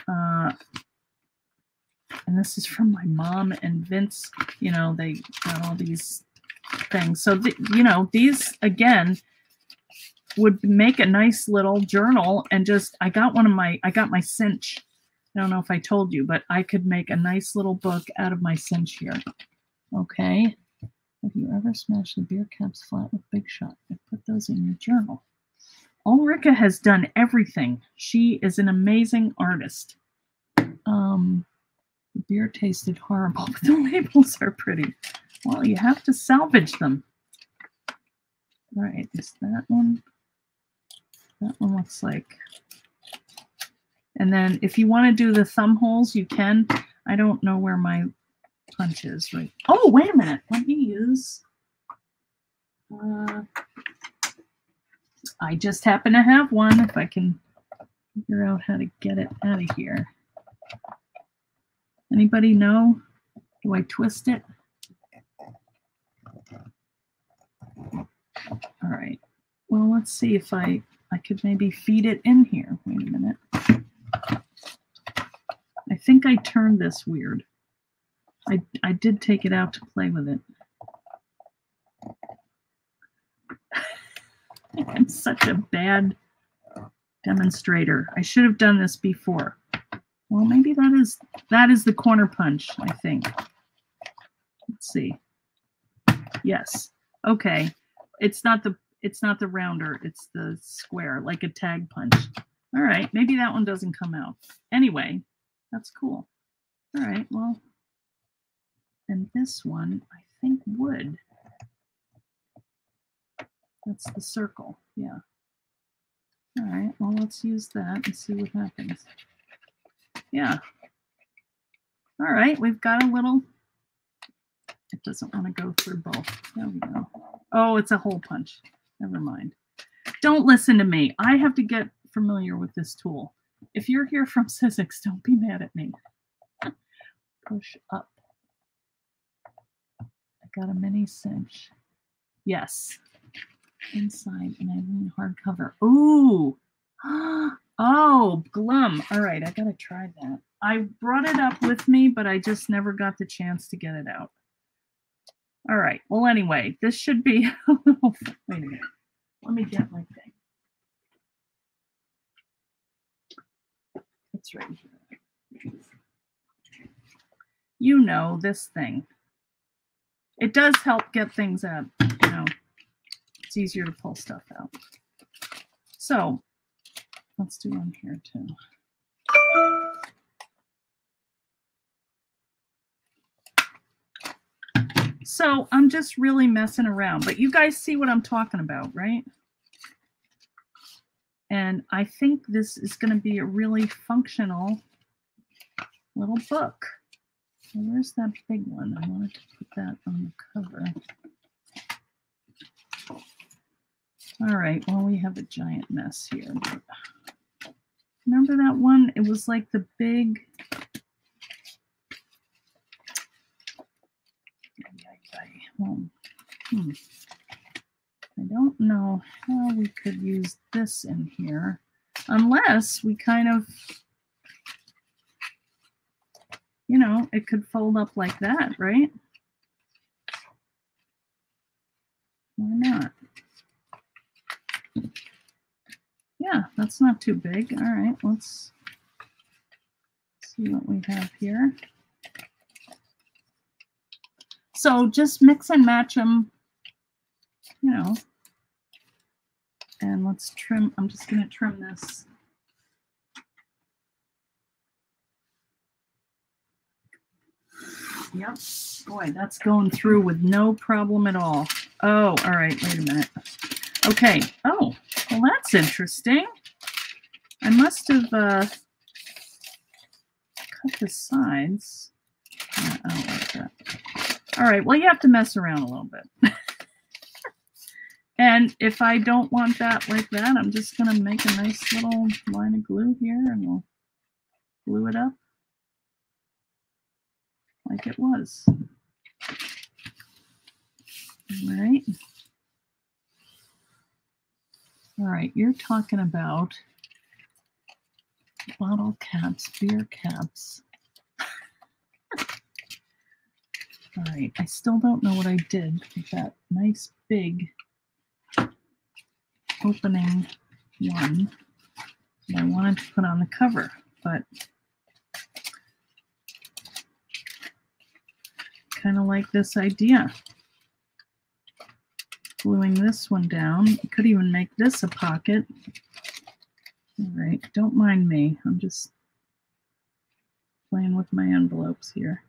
S1: uh, and this is from my mom and Vince, you know, they got all these things. So, you know, these, again, would make a nice little journal and just, I got one of my, I got my cinch. I don't know if I told you, but I could make a nice little book out of my cinch here. Okay. Have you ever smashed the beer caps flat with Big Shot and put those in your journal? Ulrika has done everything. She is an amazing artist. Um, the beer tasted horrible, but the labels are pretty. Well, you have to salvage them. All right, is that one? That one looks like. And then if you want to do the thumb holes, you can. I don't know where my punch is. Right. Oh, wait a minute. Let me use. Uh, I just happen to have one if I can figure out how to get it out of here. Anybody know Do I twist it? All right. Well, let's see if I, I could maybe feed it in here. Wait a minute. I think I turned this weird. I, I did take it out to play with it. I'm such a bad demonstrator. I should have done this before. Well, maybe that is that is the corner punch, I think. Let's see. Yes. Okay. It's not the it's not the rounder, it's the square, like a tag punch. All right, maybe that one doesn't come out. Anyway, that's cool. All right, well, and this one I think would. That's the circle, yeah. All right, well, let's use that and see what happens. Yeah. All right, we've got a little, it doesn't want to go through both. There we go. Oh, it's a hole punch. Never mind. Don't listen to me. I have to get familiar with this tool. If you're here from Sizzix, don't be mad at me. Push up. I got a mini cinch. Yes. Inside and I lean hardcover. Ooh. Oh, glum. All right, I gotta try that. I brought it up with me, but I just never got the chance to get it out. All right. Well, anyway, this should be. Wait a minute. Let me get my thing. It's right here. You know this thing. It does help get things out. You know, it's easier to pull stuff out. So let's do one here too. So I'm just really messing around, but you guys see what I'm talking about, right? And I think this is going to be a really functional little book. where's that big one? I wanted to put that on the cover. All right, well, we have a giant mess here. Remember that one? It was like the big home. Hmm. I don't know how we could use this in here unless we kind of, you know, it could fold up like that, right? Why not? Yeah, that's not too big. All right, let's see what we have here. So just mix and match them, you know. And let's trim, I'm just going to trim this. Yep. Boy, that's going through with no problem at all. Oh, all right. Wait a minute. Okay. Oh, well, that's interesting. I must have uh, cut the sides. I don't like that. All right, well, you have to mess around a little bit. and if I don't want that like that, I'm just going to make a nice little line of glue here and we'll glue it up like it was. All right. All right, you're talking about bottle caps, beer caps. All right, I still don't know what I did with that nice big opening one that I wanted to put on the cover, but kind of like this idea. Gluing this one down. Could even make this a pocket. All right, don't mind me. I'm just playing with my envelopes here.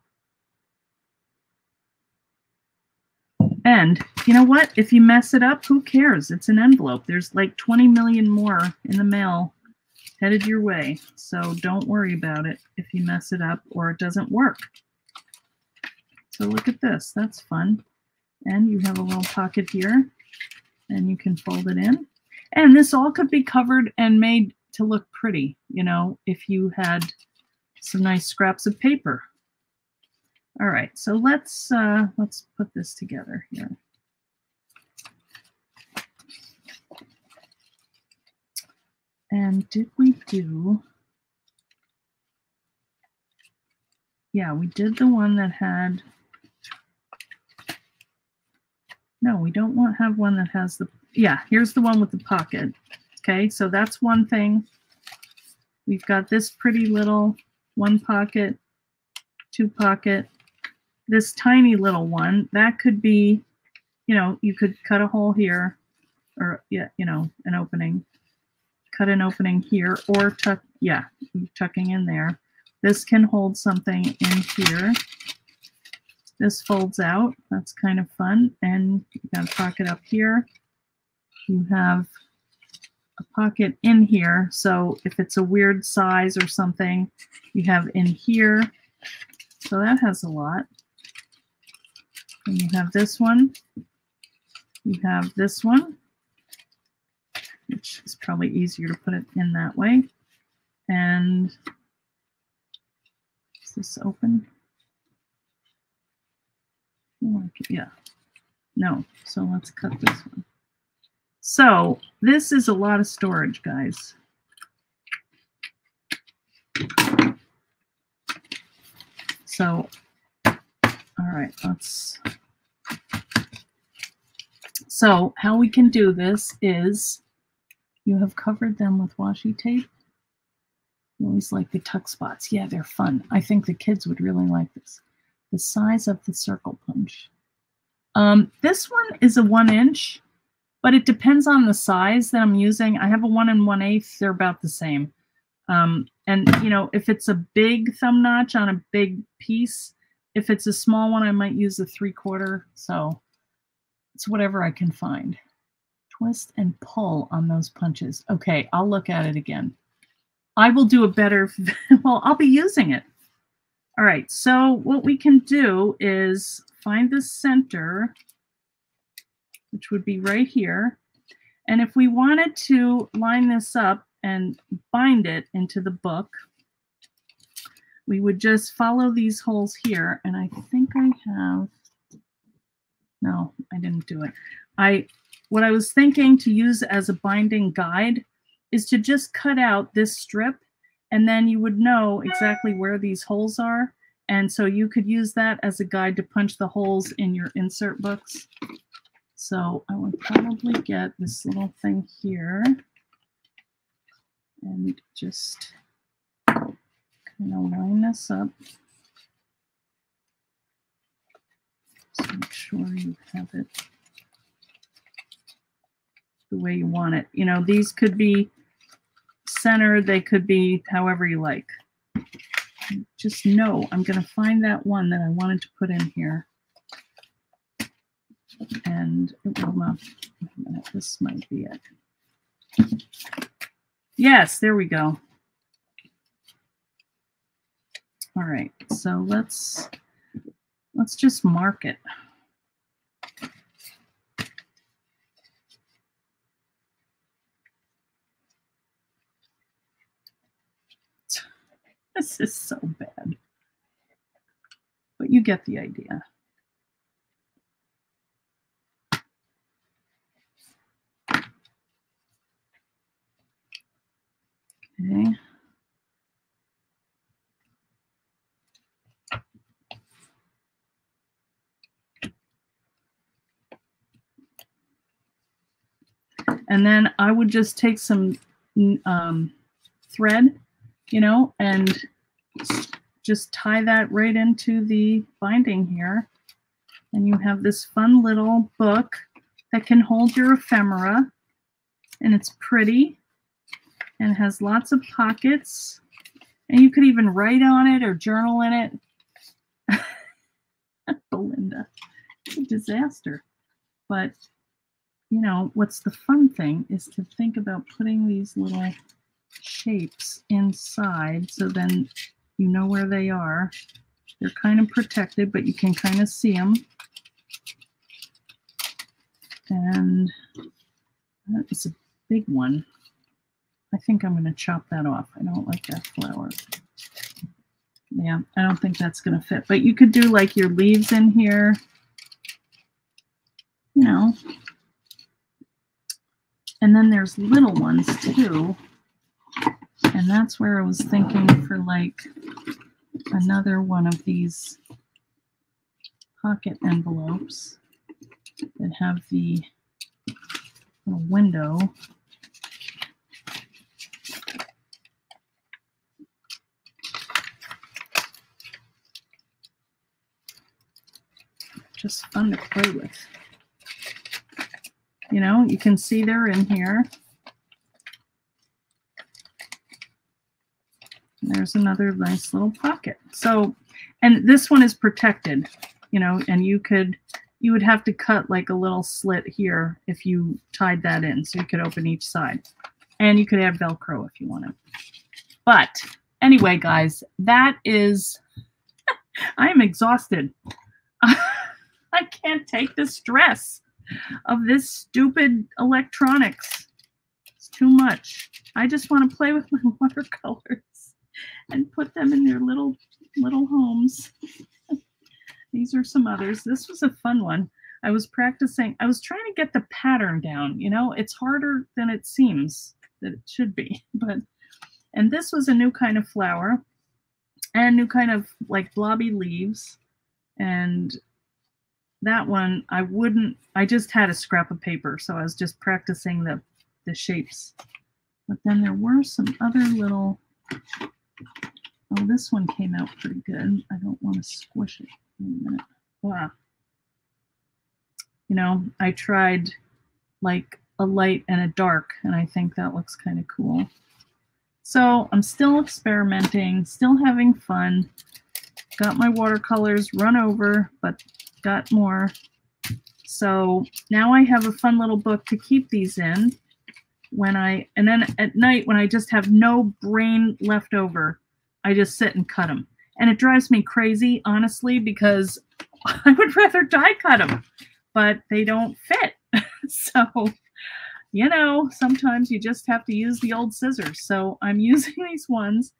S1: And you know what? If you mess it up, who cares? It's an envelope. There's like 20 million more in the mail headed your way. So don't worry about it if you mess it up or it doesn't work. So look at this. That's fun. And you have a little pocket here and you can fold it in. And this all could be covered and made to look pretty, you know, if you had some nice scraps of paper All right, so let's uh, let's put this together here. And did we do? Yeah, we did the one that had. No, we don't want have one that has the. Yeah, here's the one with the pocket. Okay, so that's one thing. We've got this pretty little one pocket, two pocket, this tiny little one. That could be, you know, you could cut a hole here or, yeah, you know, an opening, cut an opening here or tuck, yeah, tucking in there. This can hold something in here. This folds out. That's kind of fun. And you got a pocket up here. You have a pocket in here. So if it's a weird size or something, you have in here. So that has a lot. You have this one. You have this one, which is probably easier to put it in that way. And is this open? Yeah. No. So let's cut this one. So this is a lot of storage, guys. So, all right, let's. So how we can do this is you have covered them with washi tape. You always like the tuck spots. Yeah, they're fun. I think the kids would really like this. The size of the circle punch. Um, this one is a one inch but it depends on the size that I'm using. I have a one and one eighth; they're about the same. Um, and you know, if it's a big thumb notch on a big piece, if it's a small one, I might use a three quarter. So it's whatever I can find. Twist and pull on those punches. Okay, I'll look at it again. I will do a better, well, I'll be using it. All right, so what we can do is find the center which would be right here. And if we wanted to line this up and bind it into the book, we would just follow these holes here. And I think I have, no, I didn't do it. I, what I was thinking to use as a binding guide is to just cut out this strip and then you would know exactly where these holes are. And so you could use that as a guide to punch the holes in your insert books. So I would probably get this little thing here and just of line this up. Make sure you have it the way you want it. You know, these could be centered, they could be however you like. Just know I'm going to find that one that I wanted to put in here and it will not, minute, this might be it. Yes, there we go. All right, so let's let's just mark it. This is so bad. But you get the idea. Okay. And then I would just take some um, thread, you know, and just tie that right into the binding here. And you have this fun little book that can hold your ephemera. And it's pretty and has lots of pockets. And you could even write on it or journal in it. Belinda, it's a disaster. But, you know, what's the fun thing is to think about putting these little shapes inside so then you know where they are. They're kind of protected, but you can kind of see them. And is a big one. I think I'm going to chop that off. I don't like that flower. Yeah, I don't think that's going to fit. But you could do like your leaves in here. You know. And then there's little ones too. And that's where I was thinking for like another one of these pocket envelopes that have the little window. Just fun to play with. You know, you can see they're in here. There's another nice little pocket. So, and this one is protected, you know, and you could, you would have to cut like a little slit here if you tied that in so you could open each side. And you could add Velcro if you wanted. But anyway, guys, that is, I am exhausted. I can't take the stress of this stupid electronics. It's too much. I just want to play with my watercolors and put them in their little little homes. These are some others. This was a fun one. I was practicing. I was trying to get the pattern down. You know, it's harder than it seems that it should be. But and this was a new kind of flower and new kind of like blobby leaves. And that one I wouldn't I just had a scrap of paper, so I was just practicing the the shapes. But then there were some other little Oh, this one came out pretty good. I don't want to squish it. Wow. You know, I tried like a light and a dark, and I think that looks kind of cool. So I'm still experimenting, still having fun. Got my watercolors run over, but got more. So now I have a fun little book to keep these in when I, and then at night when I just have no brain left over, I just sit and cut them. And it drives me crazy, honestly, because I would rather die cut them, but they don't fit. so, you know, sometimes you just have to use the old scissors. So I'm using these ones.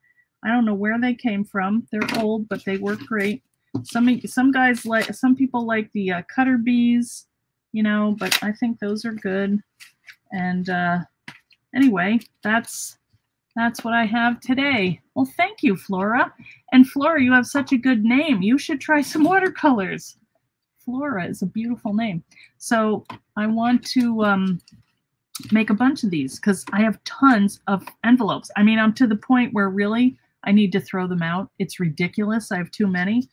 S1: I don't know where they came from. They're old, but they work great. Some some guys like some people like the uh, cutter bees, you know, but I think those are good. And uh, anyway, that's that's what I have today. Well, thank you, Flora. And Flora, you have such a good name. You should try some watercolors. Flora is a beautiful name. So I want to um, make a bunch of these because I have tons of envelopes. I mean, I'm to the point where really I need to throw them out. It's ridiculous. I have too many.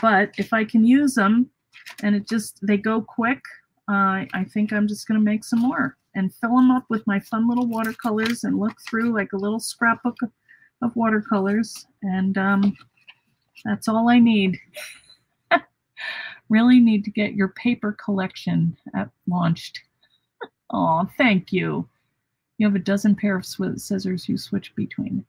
S1: But if I can use them and it just, they go quick, uh, I think I'm just going to make some more and fill them up with my fun little watercolors and look through like a little scrapbook of, watercolors. And um, that's all I need. really need to get your paper collection at, launched. Oh, thank you. You have a dozen pair of scissors you switch between.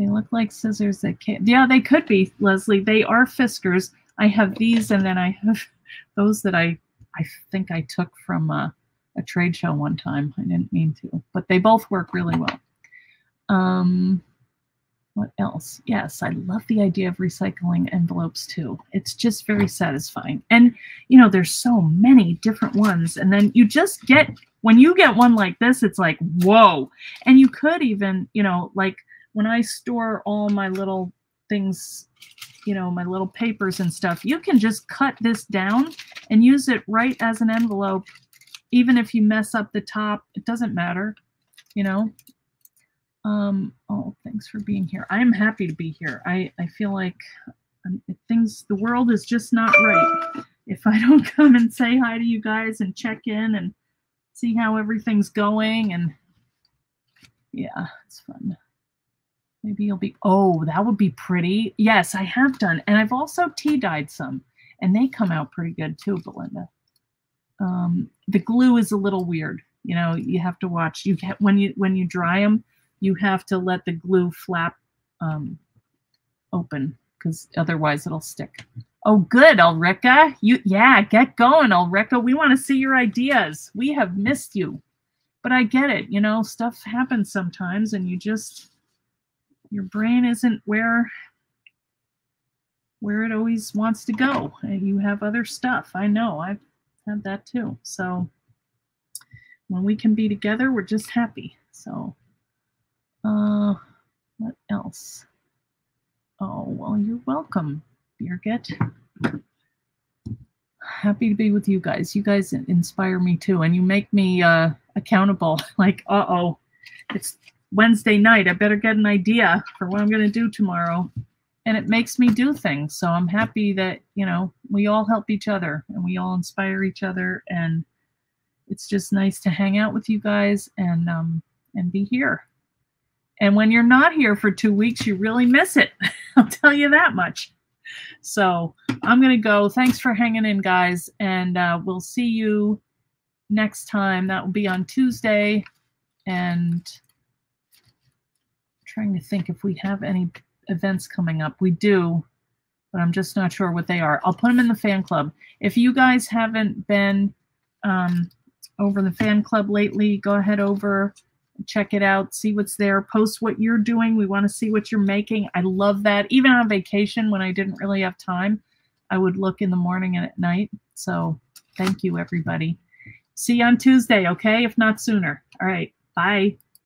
S1: They look like scissors that can Yeah, they could be, Leslie. They are Fiskars. I have these, and then I have those that I I think I took from uh, a trade show one time. I didn't mean to, but they both work really well. Um, what else? Yes, I love the idea of recycling envelopes too. It's just very satisfying. And, you know, there's so many different ones. And then you just get, when you get one like this, it's like, whoa. And you could even, you know, like when I store all my little things, you know, my little papers and stuff, you can just cut this down and use it right as an envelope even if you mess up the top, it doesn't matter, you know. Um, oh, thanks for being here. I am happy to be here. I, I feel like um, things, the world is just not right. If I don't come and say hi to you guys and check in and see how everything's going and yeah, it's fun. Maybe you'll be, oh, that would be pretty. Yes, I have done. And I've also tea dyed some and they come out pretty good too, Belinda um, the glue is a little weird. You know, you have to watch. You get when you when you dry them, you have to let the glue flap um, open because otherwise it'll stick. Oh, good, Ulrika. You yeah, get going, Ulrika. We want to see your ideas. We have missed you, but I get it. You know, stuff happens sometimes, and you just your brain isn't where where it always wants to go. You have other stuff. I know. I've had that too. So when we can be together, we're just happy. So uh what else? Oh, well, you're welcome, Birgit. Happy to be with you guys. You guys inspire me too, and you make me uh, accountable. Like, uh oh, it's Wednesday night. I better get an idea for what I'm going to do tomorrow. And it makes me do things. So I'm happy that, you know, we all help each other and we all inspire each other. And it's just nice to hang out with you guys and um, and be here. And when you're not here for two weeks, you really miss it. I'll tell you that much. So I'm going to go. Thanks for hanging in, guys. And uh, we'll see you next time. That will be on Tuesday. And trying to think if we have any events coming up. We do, but I'm just not sure what they are. I'll put them in the fan club. If you guys haven't been um, over the fan club lately, go ahead over check it out, see what's there, post what you're doing. We want to see what you're making. I love that. Even on vacation when I didn't really have time, I would look in the morning and at night. So thank you, everybody. See you on Tuesday, okay? If not sooner. All right. Bye.